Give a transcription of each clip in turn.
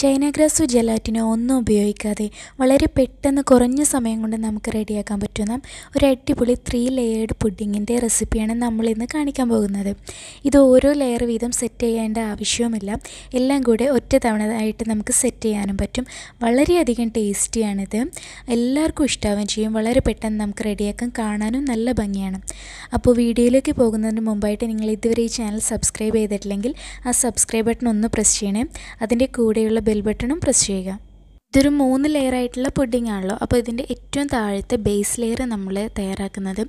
China ഗ്രാസോ ജെലാറ്റിനോ ഒന്നും ഉപയോഗിക്കാതെ വളരെ പെട്ടെന്ന് കുറഞ്ഞ സമയം കൊണ്ട് നമുക്ക് റെഡിയാക്കാൻ പറ്റുന്ന ഒരു അടിപൊളി ത്രീ ലെയേർഡ് പുഡിങ്ങിന്റെ റെസിപ്പിയാണ് നമ്മളിന്ന് കാണിക്കാൻ പോകുന്നത്. ഇത് ഓരോ ലെയർ വീതം സെറ്റ് ചെയ്യേണ്ട ആവശ്യവുമില്ല. എല്ലാം കൂടെ ഒറ്റ തവണയായിട്ട് നമുക്ക് സെറ്റ് ചെയ്യാനും പറ്റും. വളരെയധികം ടേസ്റ്റിയാണിത് എല്ലാവർക്കും ഇഷ്ടാവുകയും ചെയ്യും. വളരെ പെട്ടെന്ന് നമുക്ക് റെഡിയാക്കാൻ കാണാനും നല്ല ഭംഗിയാണ്. അപ്പോൾ വീഡിയോയിലേക്ക് പോകുന്നതിന് മുമ്പായിട്ട് നിങ്ങൾ ഇതുവരെ ഈ ചാനൽ സബ്സ്ക്രൈബ് ചെയ്തിട്ടില്ലെങ്കിൽ ആ സബ്സ്ക്രൈബ് ബട്ടൺ ഒന്ന് പ്രസ് ചെയ്യണേ. അതിന്റെ കൂടെയുള്ള ബെൽ ബട്ടണും പ്രസ് ചെയ്യുക. ഇതൊരു മൂന്ന് ലെയർ ആയിട്ടുള്ള പുഡിംഗ് ആണല്ലോ. അപ്പോൾ ഇതിന്റെ ഏറ്റവും താഴത്തെ ബേസ് ലെയർ നമ്മൾ തയ്യാറാക്കുന്നത്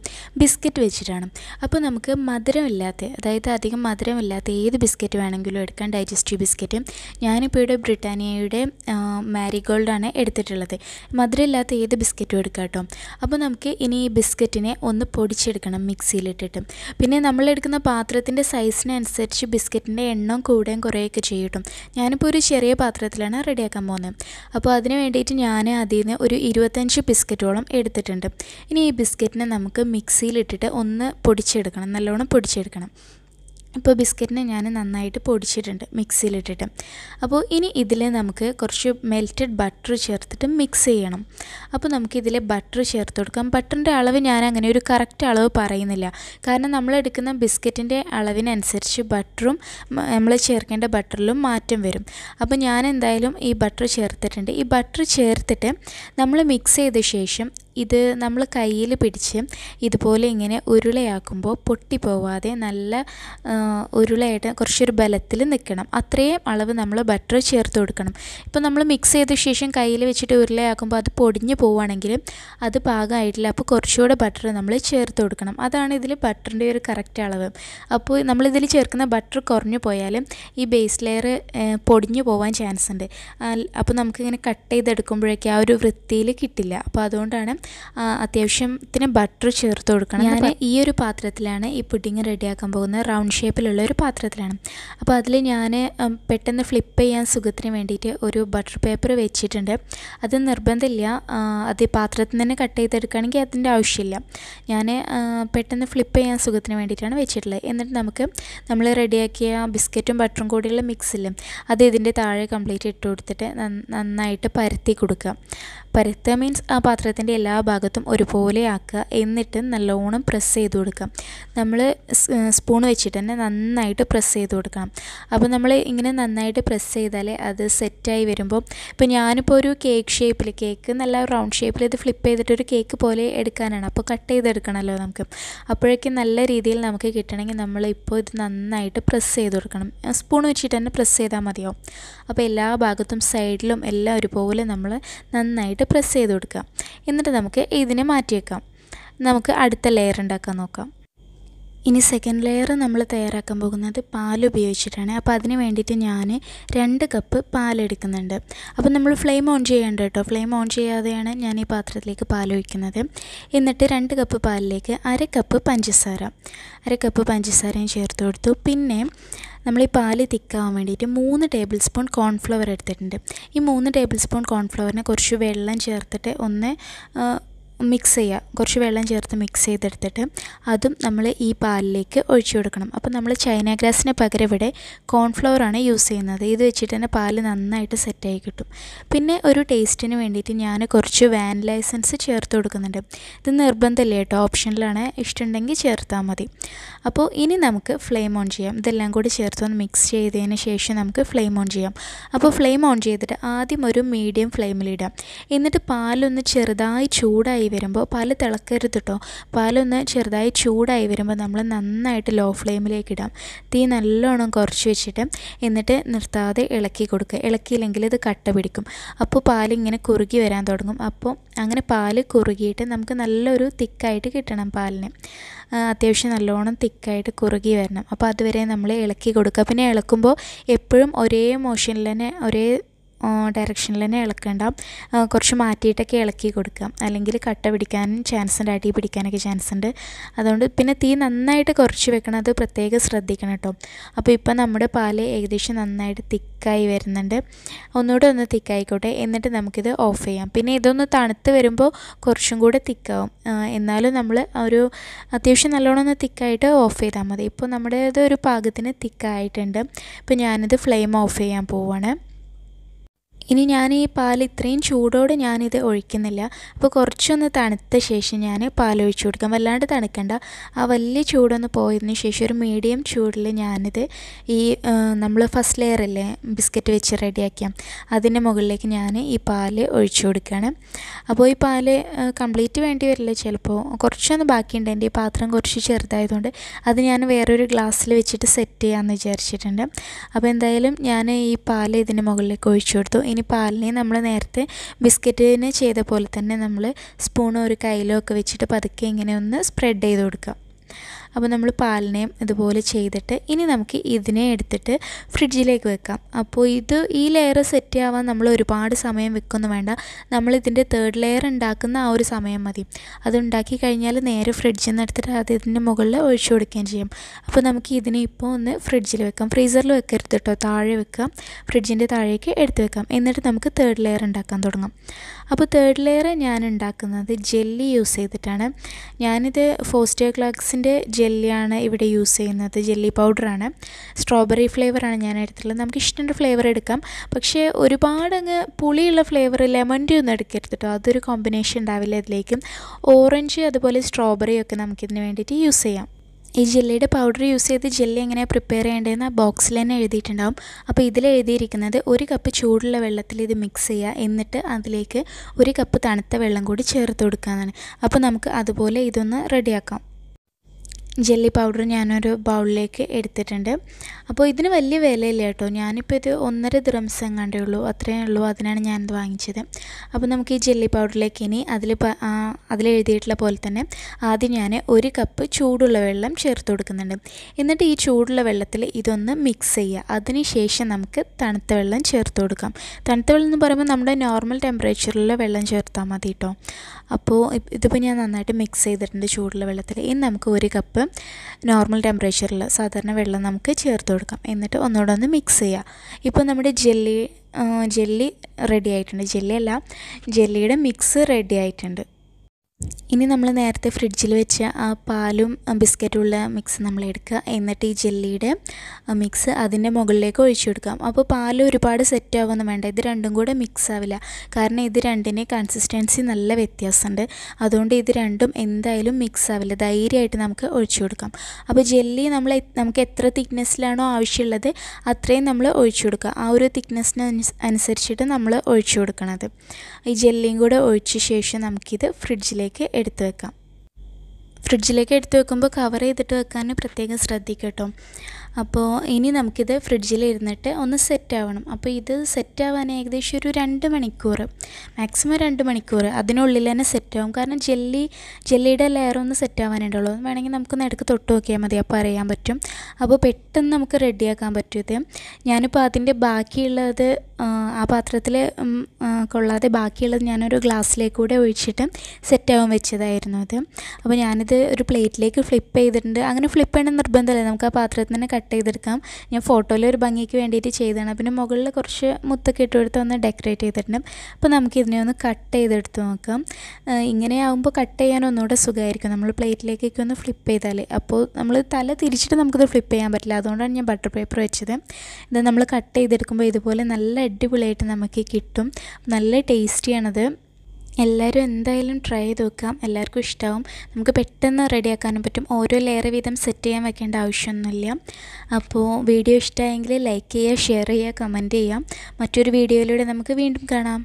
ബിസ്ക്കറ്റ് വെച്ചിട്ടാണ്. അപ്പോൾ നമുക്ക് മധുരമില്ലാത്ത അതായത് അധികം മധുരമില്ലാത്ത ഏത് ബിസ്ക്കറ്റ് വേണമെങ്കിലും എടുക്കാം. ഡൈജസ്റ്റീവ് ബിസ്ക്കറ്റ് ഞാനിപ്പോൾ ഇവിടെ ബ്രിട്ടാനിയയുടെ മാരിഗോൾഡാണ് എടുത്തിട്ടുള്ളത്. മധുരമില്ലാത്ത ഏത് ബിസ്ക്കറ്റും എടുക്കാം കേട്ടോ. അപ്പോൾ നമുക്ക് ഇനി ഈ ബിസ്ക്കറ്റിനെ ഒന്ന് പൊടിച്ചെടുക്കണം മിക്സിയിലിട്ടിട്ട്. പിന്നെ നമ്മൾ എടുക്കുന്ന പാത്രത്തിന്റെ സൈസിനനുസരിച്ച് ബിസ്ക്കറ്റിന്റെ എണ്ണം കൂടുകയും കുറയുകയൊക്കെ ചെയ്യും ഞാനിപ്പോൾ ഒരു ചെറിയ പാത്രത്തിലാണ് റെഡിയാക്കാൻ പോകുന്നത്. അപ്പോൾ അതിന് വേണ്ടിയിട്ട് ഞാൻ അതിൽ നിന്ന് ഒരു ഇരുപത്തഞ്ച് ബിസ്ക്കറ്റോളം എടുത്തിട്ടുണ്ട്. ഇനി ഈ ബിസ്ക്കറ്റിനെ നമുക്ക് മിക്സിയിലിട്ടിട്ട് ഒന്ന് പൊടിച്ചെടുക്കണം. നല്ലോണം പൊടിച്ചെടുക്കണം. ഇപ്പോൾ ബിസ്ക്കറ്റിനെ ഞാൻ നന്നായിട്ട് പൊടിച്ചിട്ടുണ്ട് മിക്സിയിലിട്ടിട്ട്. അപ്പോൾ ഇനി ഇതിൽ നമുക്ക് കുറച്ച് മെൽറ്റഡ് ബട്ടർ ചേർത്തിട്ട് മിക്സ് ചെയ്യണം. അപ്പോൾ നമുക്ക് ഇതിൽ ബട്ടർ ചേർത്ത് കൊടുക്കാം. ബട്ടറിന്റെ അളവ് ഞാൻ അങ്ങനെ ഒരു കറക്റ്റ് അളവ് പറയുന്നില്ല. കാരണം നമ്മൾ എടുക്കുന്ന ബിസ്ക്കറ്റിന്റെ അളവിനനുസരിച്ച് ബട്ടറും നമ്മൾ ചേർക്കേണ്ട ബട്ടറിലും മാറ്റം വരും. അപ്പോൾ ഞാൻ എന്തായാലും ഈ ബട്ടർ ചേർത്തിട്ടുണ്ട്. ഈ ബട്ടർ ചേർത്തിട്ട് നമ്മൾ മിക്സ് ചെയ്ത ശേഷം ഇത് നമ്മൾ കയ്യിൽ പിടിച്ച് ഇതുപോലെ ഇങ്ങനെ ഉരുളയാക്കുമ്പോൾ പൊട്ടിപ്പോവാതെ നല്ല ഉരുളയായിട്ട് കുറച്ചൊരു ബലത്തിൽ നിൽക്കണം അത്രയും അളവ് നമ്മൾ ബട്ടർ ചേർത്ത് കൊടുക്കണം. ഇപ്പോൾ നമ്മൾ മിക്സ് ചെയ്ത ശേഷം കയ്യിൽ വെച്ചിട്ട് ഉരുളയാക്കുമ്പോൾ അത് പൊടിഞ്ഞു പോവുകയാണെങ്കിൽ അത് പാകമായിട്ടില്ല അപ്പോൾ കുറച്ചുകൂടെ ബട്ടർ നമ്മൾ ചേർത്ത് കൊടുക്കണം. അതാണ് ഇതിൽ ബട്ടറിന്റെ ഒരു കറക്റ്റ് അളവ്. അപ്പോൾ നമ്മളിതിൽ ചേർക്കുന്ന ബട്ടർ കുറഞ്ഞു പോയാൽ ഈ ബേസ് ലെയർ പൊടിഞ്ഞു പോവാൻ ചാൻസ് ഉണ്ട്. അപ്പോൾ നമുക്കിങ്ങനെ കട്ട് ചെയ്തെടുക്കുമ്പോഴേക്കും ആ ഒരു വൃത്തിയിൽ കിട്ടില്ല. അപ്പോൾ അതുകൊണ്ടാണ് അത്യാവശ്യത്തിന് ബട്ടർ ചേർത്ത് കൊടുക്കണം. ഞാൻ ഈ ഒരു പാത്രത്തിലാണ് ഈ പുഡിങ് റെഡിയാക്കാൻ പോകുന്നത്. റൗണ്ട് ഷേപ്പിലുള്ള ഒരു പാത്രത്തിലാണ്. അപ്പോൾ അതിൽ ഞാൻ പെട്ടെന്ന് ഫ്ലിപ്പ് ചെയ്യാൻ സുഖത്തിന് വേണ്ടിയിട്ട് ഒരു ബട്ടർ പേപ്പർ വെച്ചിട്ടുണ്ട്. അത് നിർബന്ധമില്ല. അത് പാത്രത്തിൽ നിന്ന് കട്ട് ചെയ്തെടുക്കുകയാണെങ്കിൽ അതിന്റെ ആവശ്യമില്ല. ഞാൻ പെട്ടെന്ന് ഫ്ലിപ്പ് ചെയ്യാൻ സുഖത്തിന് വേണ്ടിയിട്ടാണ് വെച്ചിട്ടുള്ളത്. എന്നിട്ട് നമുക്ക് നമ്മൾ റെഡിയാക്കിയ ബിസ്ക്കറ്റും ബട്ടറും കൂടിയുള്ള മിക്സിലും അത് ഇതിന്റെ താഴെ കംപ്ലീറ്റ് ഇട്ട് കൊടുത്തിട്ട് നന്നായിട്ട് പരത്തി കൊടുക്കുക. പരത്തുക മീൻസ് ആ പാത്രത്തിന്റെ എല്ലാ ഭാഗത്തും ഒരുപോലെ ആക്കുക. എന്നിട്ട് നല്ലോണം പ്രസ് ചെയ്ത് കൊടുക്കാം നമ്മൾ സ്പൂൺ വെച്ചിട്ട് തന്നെ നന്നായിട്ട് പ്രസ് ചെയ്ത് കൊടുക്കണം. അപ്പോൾ നമ്മൾ ഇങ്ങനെ നന്നായിട്ട് പ്രസ് ചെയ്താലേ അത് സെറ്റായി വരുമ്പോൾ ഇപ്പോൾ ഞാനിപ്പോൾ ഒരു കേക്ക് ഷേപ്പിൽ കേക്ക് നല്ല റൗണ്ട് ഷേപ്പിൽ ഇത് ഫ്ലിപ്പ് ചെയ്തിട്ട് ഒരു കേക്ക് പോലെ എടുക്കാനാണ്. അപ്പോൾ കട്ട് ചെയ്തെടുക്കണമല്ലോ നമുക്ക്. അപ്പോഴേക്കും നല്ല രീതിയിൽ നമുക്ക് കിട്ടണമെങ്കിൽ നമ്മൾ ഇപ്പോൾ ഇത് നന്നായിട്ട് പ്രസ് ചെയ്ത് കൊടുക്കണം. സ്പൂൺ വെച്ചിട്ട് തന്നെ പ്രസ് ചെയ്താൽ മതിയാവും. അപ്പോൾ എല്ലാ ഭാഗത്തും സൈഡിലും എല്ലാം ഒരുപോലെ നമ്മൾ നന്നായിട്ട് പ്രസ് ചെയ്ത് കൊടുക്കുക. എന്നിട്ട് നമുക്ക് ഇതിനെ മാറ്റി വെക്കാം നമുക്ക് അടുത്ത ലെയർ ഉണ്ടാക്കാൻ നോക്കാം. ഇനി സെക്കൻഡ് ലെയർ നമ്മൾ തയ്യാറാക്കാൻ പോകുന്നത് പാൽ ഉപയോഗിച്ചിട്ടാണ്. അപ്പോൾ അതിന് വേണ്ടിയിട്ട് ഞാൻ രണ്ട് കപ്പ് പാൽ പാലെടുക്കുന്നുണ്ട് അപ്പോൾ നമ്മൾ ഫ്ലെയിം ഓൺ ചെയ്യേണ്ട കേട്ടോ ഫ്ലെയിം ഓൺ ചെയ്യാതെയാണ് ഞാൻ ഈ പാത്രത്തിലേക്ക് പാൽ ഒഴിക്കുന്നത്. എന്നിട്ട് രണ്ട് കപ്പ് പാലിലേക്ക് അര കപ്പ് പഞ്ചസാര. അര കപ്പ് പഞ്ചസാരയും ചേർത്ത് കൊടുത്തു. പിന്നെ നമ്മൾ ഈ പാൽ തിക്കാവാൻ വേണ്ടിയിട്ട് മൂന്ന് ടേബിൾ സ്പൂൺ കോൺഫ്ലവർ എടുത്തിട്ടുണ്ട്. ഈ മൂന്ന് ടേബിൾ സ്പൂൺ കോൺഫ്ലവറിന് കുറച്ച് വെള്ളം ചേർത്തിട്ട് ഒന്ന് മിക്സ് ചെയ്യുക. കുറച്ച് വെള്ളം ചേർത്ത് മിക്സ് ചെയ്തെടുത്തിട്ട് അതും നമ്മൾ ഈ പാലിലേക്ക് ഒഴിച്ചു കൊടുക്കണം. അപ്പോൾ നമ്മൾ ചൈന ഗ്രാസിന് പകരം ഇവിടെ കോൺഫ്ലവറാണ് യൂസ് ചെയ്യുന്നത്. ഇത് വെച്ചിട്ട് തന്നെ പാൽ നന്നായിട്ട് സെറ്റായി കിട്ടും. പിന്നെ ഒരു ടേസ്റ്റിന് വേണ്ടിയിട്ട് ഞാൻ കുറച്ച് വാനില എസൻസ് ചേർത്ത് കൊടുക്കുന്നുണ്ട്. ഇത് നിർബന്ധമില്ല കേട്ടോ. ഓപ്ഷനിലാണ് ഇഷ്ടമുണ്ടെങ്കിൽ ചേർത്താൽ മതി. അപ്പോൾ ഇനി നമുക്ക് ഫ്ലെയിം ഓൺ ചെയ്യാം. ഇതെല്ലാം കൂടി ചേർത്ത് ഒന്ന് മിക്സ് ചെയ്തതിന് ശേഷം നമുക്ക് ഫ്ലെയിം ഓൺ ചെയ്യാം. അപ്പോൾ ഫ്ലെയിം ഓൺ ചെയ്തിട്ട് ആദ്യം ഒരു മീഡിയം ഫ്ലെയിമിലിടാം എന്നിട്ട് പാലൊന്ന് ചെറുതായി ചൂടായി വരുമ്പോൾ പാൽ തിളക്കരുത് കേട്ടോ പാലൊന്ന് ചെറുതായി ചൂടായി വരുമ്പോൾ നമ്മൾ നന്നായിട്ട് ലോ ഫ്ലെയിമിലേക്ക് ഇടാം. തീ നല്ലോണം കുറച്ച് വെച്ചിട്ട് എന്നിട്ട് നിർത്താതെ ഇളക്കി കൊടുക്കുക. ഇളക്കിയില്ലെങ്കിൽ ഇത് കട്ട പിടിക്കും. അപ്പോൾ പാലിങ്ങനെ കുറുകി വരാൻ തുടങ്ങും. അപ്പോൾ അങ്ങനെ പാൽ കുറുകിയിട്ട് നമുക്ക് നല്ലൊരു തിക്കായിട്ട് കിട്ടണം പാലിന്. അത്യാവശ്യം നല്ലോണം തിക്കായിട്ട് കുറുകി വരണം. അപ്പോൾ അതുവരെ നമ്മൾ ഇളക്കി കൊടുക്കുക. പിന്നെ ഇളക്കുമ്പോൾ എപ്പോഴും ഒരേ മോഷനിൽ തന്നെ ഒരേ ഡയറക്ഷനിൽ തന്നെ ഇളക്കേണ്ട. കുറച്ച് മാറ്റിയിട്ടൊക്കെ ഇളക്കി കൊടുക്കുക. അല്ലെങ്കിൽ കട്ട പിടിക്കാനും ചാൻസ് ഉണ്ട് അടി പിടിക്കാനൊക്കെ ചാൻസ് ഉണ്ട്. അതുകൊണ്ട് പിന്നെ തീ നന്നായിട്ട് കുറച്ച് വെക്കണം. അത് പ്രത്യേകം ശ്രദ്ധിക്കണം കേട്ടോ. അപ്പോൾ ഇപ്പോൾ നമ്മുടെ പാൽ ഏകദേശം നന്നായിട്ട് തിക്കായി വരുന്നുണ്ട്. ഒന്നുകൂടെ ഒന്ന് തിക്കായിക്കോട്ടെ. എന്നിട്ട് നമുക്കിത് ഓഫ് ചെയ്യാം. പിന്നെ ഇതൊന്ന് തണുത്ത് വരുമ്പോൾ കുറച്ചും കൂടെ തിക്കാവും. എന്നാലും നമ്മൾ ഒരു അത്യാവശ്യം നല്ലോണം ഒന്ന് തിക്കായിട്ട് ഓഫ് ചെയ്താൽ മതി. ഇപ്പോൾ നമ്മുടെ ഇത് ഒരു പാകത്തിന് തിക്കായിട്ടുണ്ട്. ഇപ്പോൾ ഞാനിത് ഫ്ലെയിം ഓഫ് ചെയ്യാൻ പോവാണ്. ഇനി ഞാൻ ഈ പാൽ ഇത്രയും ചൂടോടെ ഞാനിത് ഒഴിക്കുന്നില്ല. അപ്പോൾ കുറച്ചൊന്ന് തണുത്ത ശേഷം ഞാൻ പാൽ ഒഴിച്ചു കൊടുക്കാം. വല്ലാണ്ട് തണുക്കണ്ട. ആ വലിയ ചൂടൊന്ന് പോയതിന് ശേഷം ഒരു മീഡിയം ചൂടിൽ ഞാനിത് ഈ നമ്മൾ ഫസ്റ്റ് ലെയർ അല്ലേ ബിസ്ക്കറ്റ് വെച്ച് റെഡിയാക്കിയാം അതിന്റെ മുകളിലേക്ക് ഞാൻ ഈ പാൽ ഒഴിച്ചു കൊടുക്കുകയാണ് അപ്പോൾ ഈ പാൽ കംപ്ലീറ്റ് വേണ്ടി വരില്ല ചിലപ്പോൾ കുറച്ചൊന്ന് ബാക്കിയുണ്ട്. എന്റെ ഈ പാത്രം കുറച്ച് ചെറുതായതുകൊണ്ട് അത് ഞാൻ വേറൊരു ഗ്ലാസ്സിൽ വെച്ചിട്ട് സെറ്റ് ചെയ്യാമെന്ന് വിചാരിച്ചിട്ടുണ്ട്. അപ്പോൾ എന്തായാലും ഞാൻ ഈ പാൽ ഇതിന്റെ മുകളിലേക്ക് ഒഴിച്ചു കൊടുത്തു. ഇനി പാലിനെ നമ്മൾ നേരത്തെ ബിസ്ക്കറ്റിന് ചെയ്ത പോലെ തന്നെ നമ്മൾ സ്പൂൺ ഒരു കയ്യിലോ ഒക്കെ വെച്ചിട്ട് പതുക്കെ ഇങ്ങനെ ഒന്ന് സ്പ്രെഡ് ചെയ്ത് കൊടുക്കുക. അപ്പോൾ നമ്മൾ പാലിനെയും ഇതുപോലെ ചെയ്തിട്ട് ഇനി നമുക്ക് ഇതിനെ എടുത്തിട്ട് ഫ്രിഡ്ജിലേക്ക് വെക്കാം. അപ്പോൾ ഇത് ഈ ലെയർ സെറ്റ് ആവാൻ നമ്മൾ ഒരുപാട് സമയം വെക്കൊന്നും വേണ്ട. നമ്മൾ ഇതിന്റെ തേർഡ് ലെയർ ഉണ്ടാക്കുന്ന ആ ഒരു സമയം മതി. അത് ഉണ്ടാക്കി കഴിഞ്ഞാൽ നേരെ ഫ്രിഡ്ജിൽ നിന്ന് എടുത്തിട്ട് അത് ഇതിന്റെ മുകളിൽ ഒഴിച്ചു കൊടുക്കുകയും ചെയ്യും. അപ്പോൾ നമുക്ക് ഇതിനെ ഇപ്പോൾ ഒന്ന് ഫ്രിഡ്ജിൽ വെക്കാം. ഫ്രീസറിൽ വെക്കരുത് കേട്ടോ. താഴെ വെക്കാം. ഫ്രിഡ്ജിന്റെ താഴേക്ക് എടുത്ത് വെക്കാം. എന്നിട്ട് നമുക്ക് തേർഡ് ലെയർ ഉണ്ടാക്കാൻ തുടങ്ങാം. അപ്പോൾ തേർഡ് ലെയർ ഞാൻ ഉണ്ടാക്കുന്നത് ജെല്ലി യൂസ് ചെയ്തിട്ടാണ്. ഞാനിത് ഫോസ്റ്റർ ക്ലാക്സിന്റെ ജെല്ലിയാണ് ഇവിടെ യൂസ് ചെയ്യുന്നത്. ജെല്ലി പൗഡറാണ്. സ്ട്രോബെറി ഫ്ലേവറാണ് ഞാൻ എടുത്തിട്ടുള്ളത്. നമുക്ക് ഇഷ്ടമുള്ള ഫ്ലേവർ എടുക്കാം. പക്ഷേ ഒരുപാട് അങ്ങ് പുളിയുള്ള ഫ്ലേവർ ലെമണിന്റെ ഒന്നും എടുക്കരുത് കേട്ടോ അതൊരു കോമ്പിനേഷൻ ഉണ്ടാവില്ല ഇതിലേക്കും ഓറഞ്ച് അതുപോലെ സ്ട്രോബെറി ഒക്കെ നമുക്കിതിന് വേണ്ടിയിട്ട് യൂസ് ചെയ്യാം. ഈ ജെല്ലിയുടെ പൗഡർ യൂസ് ചെയ്ത് ജെല്ലി എങ്ങനെ പ്രിപ്പയർ ചെയ്യേണ്ടതെന്ന് ബോക്സിൽ തന്നെ എഴുതിയിട്ടുണ്ടാവും. അപ്പോൾ ഇതിൽ എഴുതിയിരിക്കുന്നത് ഒരു കപ്പ് ചൂടുള്ള വെള്ളത്തിൽ ഇത് മിക്സ് ചെയ്യുക. എന്നിട്ട് അതിലേക്ക് ഒരു കപ്പ് തണുത്ത വെള്ളം കൂടി ചേർത്ത് കൊടുക്കാമെന്നാണ് അപ്പോൾ നമുക്ക് അതുപോലെ ഇതൊന്ന് റെഡിയാക്കാം. ജെല്ലി പൗഡർ ഞാനൊരു ബൗളിലേക്ക് എടുത്തിട്ടുണ്ട്. അപ്പോൾ ഇതിന് വലിയ വിലയില്ല കേട്ടോ. ഞാനിപ്പോൾ ഇത് ഒന്നര ദ്രംസ് എങ്ങാണ്ടേ ഉള്ളൂ. അത്രയേ ഉള്ളൂ. അതിനാണ് ഞാനിത് വാങ്ങിച്ചത്. അപ്പോൾ നമുക്ക് ഈ ജെല്ലി പൗഡറിലേക്ക് ഇനി അതിൽ അതിലെഴുതിയിട്ടുള്ള പോലെ തന്നെ ആദ്യം ഞാൻ ഒരു കപ്പ് ചൂടുള്ള വെള്ളം ചേർത്ത് കൊടുക്കുന്നുണ്ട്. എന്നിട്ട് ഈ ചൂടുള്ള വെള്ളത്തിൽ ഇതൊന്ന് മിക്സ് ചെയ്യുക. അതിന് ശേഷം നമുക്ക് തണുത്ത വെള്ളം ചേർത്ത് കൊടുക്കാം. തണുത്ത വെള്ളം എന്ന് പറയുമ്പോൾ നമ്മുടെ നോർമൽ ടെമ്പറേച്ചറിലുള്ള വെള്ളം ചേർത്താൽ മതി കേട്ടോ. അപ്പോൾ ഇതിപ്പോൾ ഞാൻ നന്നായിട്ട് മിക്സ് ചെയ്തിട്ടുണ്ട് ചൂടുള്ള വെള്ളത്തിൽ. ഇനി നമുക്ക് ഒരു കപ്പ് നോർമൽ ടെമ്പറേച്ചറിൽ സാധാരണ വെള്ളം നമുക്ക് ചേർത്ത് കൊടുക്കാം. എന്നിട്ട് ഒന്നുകൂടെ ഒന്ന് മിക്സ് ചെയ്യുക ഇപ്പോൾ നമ്മുടെ ജെല്ലി ജെല്ലി റെഡി ആയിട്ടുണ്ട്. ജെല്ലി അല്ല ജെല്ലിയുടെ മിക്സ് റെഡി ആയിട്ടുണ്ട്. ഇനി നമ്മൾ നേരത്തെ ഫ്രിഡ്ജിൽ വെച്ച ആ പാലും ബിസ്ക്കറ്റുള്ള മിക്സ് നമ്മൾ എടുക്കുക. എന്നിട്ട് ഈ ജെല്ലിയുടെ മിക്സ് അതിന്റെ മുകളിലേക്ക് ഒഴിച്ചു കൊടുക്കാം. അപ്പോൾ പാൽ ഒരുപാട് സെറ്റ് ആവുമെന്ന് വേണ്ട. ഇത് രണ്ടും കൂടെ മിക്സ് ആവില്ല. കാരണം ഇത് രണ്ടിന്റെ കൺസിസ്റ്റൻസി നല്ല വ്യത്യാസമുണ്ട്. അതുകൊണ്ട് ഇത് രണ്ടും എന്തായാലും മിക്സ് ആവില്ല. ധൈര്യമായിട്ട് നമുക്ക് ഒഴിച്ചു കൊടുക്കാം. അപ്പോൾ ജെല്ലി നമ്മൾ നമുക്ക് എത്ര തിക്നെസ്സിലാണോ ആവശ്യമുള്ളത് അത്രയും നമ്മൾ ഒഴിച്ചു കൊടുക്കുക. ആ ഒരു തിക്നെസ്സിന് അനുസരിച്ചിട്ട് നമ്മൾ ഒഴിച്ചു കൊടുക്കണത്. ഈ ജെല്ലിയും കൂടെ ഒഴിച്ച ശേഷം നമുക്കിത് ഫ്രിഡ്ജിലേക്ക് എടുത്ത് വെക്കാം. ഫ്രിഡ്ജിലേക്ക് എടുത്തു വെക്കുമ്പോൾ കവർ ചെയ്തിട്ട് വെക്കാൻ പ്രത്യേകം ശ്രദ്ധിക്കട്ടോ കേട്ടോ അപ്പോൾ ഇനി നമുക്കിത് ഫ്രിഡ്ജിൽ ഇരുന്നിട്ട് ഒന്ന് സെറ്റ് ആവണം. അപ്പോൾ ഇത് സെറ്റ് ആവാൻ ഏകദേശം ഒരു രണ്ട് മണിക്കൂർ. മാക്സിമം രണ്ട് മണിക്കൂർ അതിനുള്ളിൽ തന്നെ സെറ്റ് ആവും. കാരണം ജെല്ലി ജെല്ലിയുടെ ലെയർ ഒന്ന് സെറ്റ് ആവാനുണ്ടല്ലോ വേണമെങ്കിൽ നമുക്ക് ഇടയ്ക്ക് തൊട്ട് നോക്കിയാൽ മതി. അപ്പോൾ അറിയാൻ പറ്റും. അപ്പോൾ പെട്ടെന്ന് നമുക്ക് റെഡിയാക്കാൻ പറ്റും ഇത്. ഞാനിപ്പോൾ അതിന്റെ ബാക്കിയുള്ളത് ആ പാത്രത്തിൽ കൊള്ളാതെ ബാക്കിയുള്ളത് ഞാനൊരു ഗ്ലാസ്സിലേക്ക് കൂടെ ഒഴിച്ചിട്ട് സെറ്റ് ആവാൻ വെച്ചതായിരുന്നു അത്. അപ്പോൾ ഞാനിത് ഒരു പ്ലേറ്റിലേക്ക് ഫ്ലിപ്പ് ചെയ്തിട്ടുണ്ട്. അങ്ങനെ ഫ്ലിപ്പ് ചെയ്യണം നിർബന്ധമല്ല. നമുക്ക് ആ പാത്രത്തിൽ തന്നെ കട്ട് ചെയ്തെടുക്കാം. ഞാൻ ഫോട്ടോയിൽ ഒരു ഭംഗിക്ക് വേണ്ടിയിട്ട് ചെയ്തതാണ്. പിന്നെ മുകളിൽ കുറച്ച് മുത്തൊക്കെ ഇട്ട് കൊടുത്ത് ഒന്ന് ഡെക്കറേറ്റ് ചെയ്തിട്ടുണ്ട്. അപ്പോൾ നമുക്ക് ഇതിനെ ഒന്ന് കട്ട് ചെയ്തെടുത്ത് നോക്കാം. ഇങ്ങനെ ആകുമ്പോൾ കട്ട് ചെയ്യാൻ ഒന്നുകൂടെ സുഖമായിരിക്കും. നമ്മൾ പ്ലേറ്റിലേക്കൊക്കെ ഒന്ന് ഫ്ലിപ്പ് ചെയ്താൽ അപ്പോൾ നമ്മൾ തല തിരിച്ചിട്ട് നമുക്കിത് ഫ്ലിപ്പ് ചെയ്യാൻ പറ്റില്ല. അതുകൊണ്ടാണ് ഞാൻ ബട്ടർ പേപ്പർ വെച്ചത്. ഇത് നമ്മൾ കട്ട് ചെയ്തെടുക്കുമ്പോൾ ഇതുപോലെ നല്ല അടിപൊളിയായിട്ട് നമുക്ക് കിട്ടും. നല്ല ടേസ്റ്റിയാണത്. എല്ലാവരും എന്തായാലും ട്രൈ ചെയ്ത് നോക്കാം എല്ലാവർക്കും ഇഷ്ടമാവും നമുക്ക് പെട്ടെന്ന് റെഡിയാക്കാനും പറ്റും. ഓരോ ലെയർ വീതം സെറ്റ് ചെയ്യാൻ വെക്കേണ്ട ആവശ്യമൊന്നുമില്ല. അപ്പോൾ വീഡിയോ ഇഷ്ടമായെങ്കിൽ ലൈക്ക് ചെയ്യുക ഷെയർ ചെയ്യുക കമന്റ് ചെയ്യാം മറ്റൊരു വീഡിയോയിലൂടെ നമുക്ക് വീണ്ടും കാണാം.